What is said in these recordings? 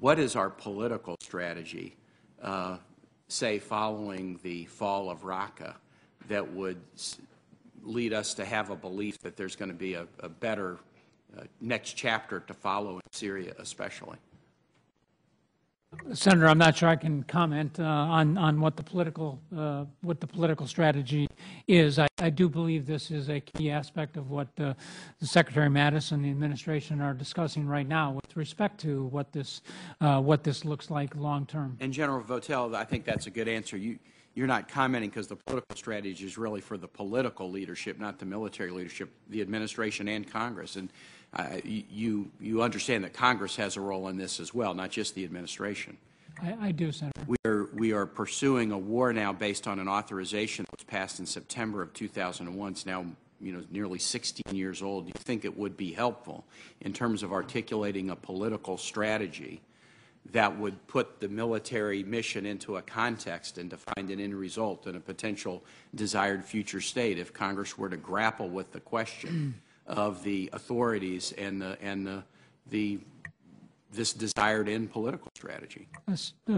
what is our political strategy, uh, say, following the fall of Raqqa, that would lead us to have a belief that there's going to be a, a better uh, next chapter to follow in Syria, especially? Senator, I'm not sure I can comment uh, on, on what the political, uh, what the political strategy is. I, I do believe this is a key aspect of what the Secretary Mattis and the administration are discussing right now with respect to what this, uh, what this looks like long-term. And General Votel, I think that's a good answer. You, you're not commenting because the political strategy is really for the political leadership, not the military leadership, the administration and Congress. And uh, you, you understand that Congress has a role in this as well, not just the administration. I, I do, Senator. We are, we are pursuing a war now based on an authorization that was passed in September of 2001. It's now you know, nearly 16 years old. Do you think it would be helpful in terms of articulating a political strategy that would put the military mission into a context and to find an end result and a potential desired future state if Congress were to grapple with the question of the authorities and the, and the, the this desired end political strategy.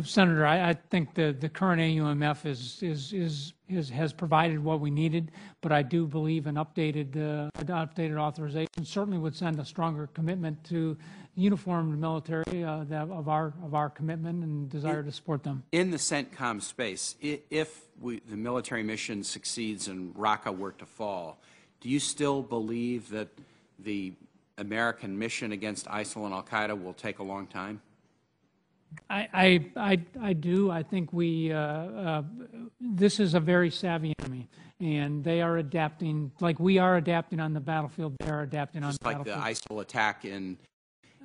Senator, I, I think the, the current AUMF is, is, is, is, has provided what we needed, but I do believe an updated, uh, an updated authorization certainly would send a stronger commitment to uniformed military uh, that, of our, of our commitment and desire to support them. In the CENTCOM space, if we, the military mission succeeds and Raqqa were to fall, do you still believe that the American mission against ISIL and Al Qaeda will take a long time? I, I, I, do. I think we, uh, uh, this is a very savvy enemy, and they are adapting, like we are adapting on the battlefield, they are adapting on Just the like the. ISIL attack in,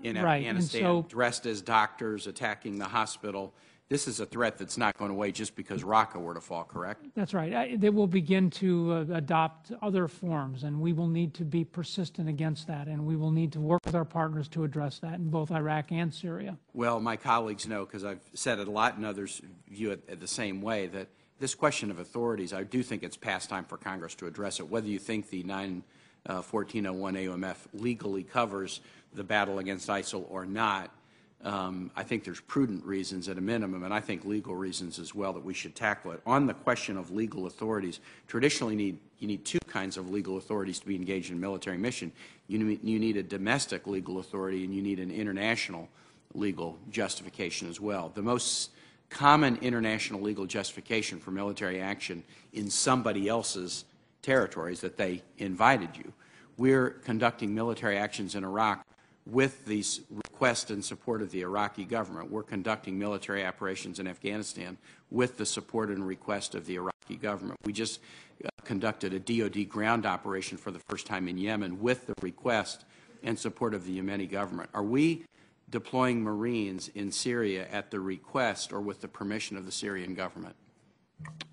in Right, Afghanistan, so- dressed as doctors attacking the hospital. This is a threat that's not going away just because Raqqa were to fall, correct? That's right. I- They will begin to uh, adopt other forms, and we will need to be persistent against that, and we will need to work with our partners to address that in both Iraq and Syria. Well, my colleagues know, because I've said it a lot and others view it the same way, that this question of authorities, I do think it's past time for Congress to address it. Whether you think the 91401 uh, 1401 AUMF legally covers the battle against ISIL or not, um, I think there's prudent reasons at a minimum, and I think legal reasons as well that we should tackle it. On the question of legal authorities, traditionally need, you need two kinds of legal authorities to be engaged in a military mission. You need, you need a domestic legal authority and you need an international legal justification as well. The most common international legal justification for military action in somebody else's territories that they invited you. We're conducting military actions in Iraq with the request and support of the Iraqi government. We're conducting military operations in Afghanistan with the support and request of the Iraqi government. We just uh, conducted a DoD ground operation for the first time in Yemen with the request and support of the Yemeni government. Are we deploying Marines in Syria at the request or with the permission of the Syrian government?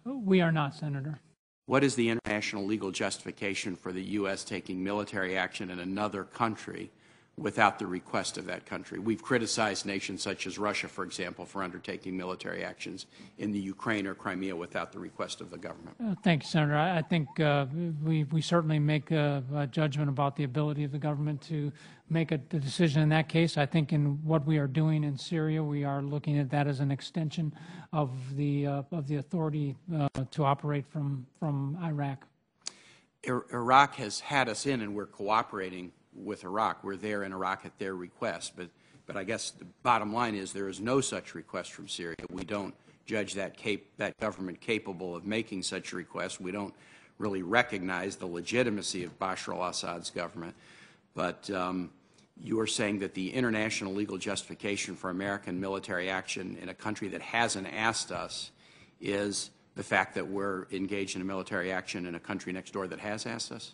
We are not, Senator. What is the international legal justification for the U.S. taking military action in another country without the request of that country? We've criticized nations such as Russia, for example, for undertaking military actions in the Ukraine or Crimea without the request of the government. Uh, Thank you, Senator. I I think uh, we we certainly make a a judgment about the ability of the government to make a the decision in that case. I think in what we are doing in Syria, we are looking at that as an extension of the uh, of the authority uh, to operate from from Iraq. Ir- Iraq has had us in, and we're cooperating with Iraq. We're there in Iraq at their request. But, but I guess the bottom line is there is no such request from Syria. We don't judge that, cap- that government capable of making such a request. We don't really recognize the legitimacy of Bashar al Assad's government. But um, you are saying that the international legal justification for American military action in a country that hasn't asked us is the fact that we're engaged in a military action in a country next door that has asked us?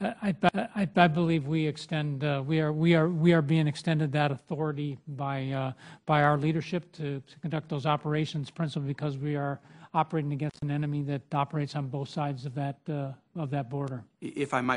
I, I, I believe we extend, uh, we are, we are, we are being extended that authority by, uh, by our leadership to, to conduct those operations, principally because we are operating against an enemy that operates on both sides of that, uh, of that border. If I might,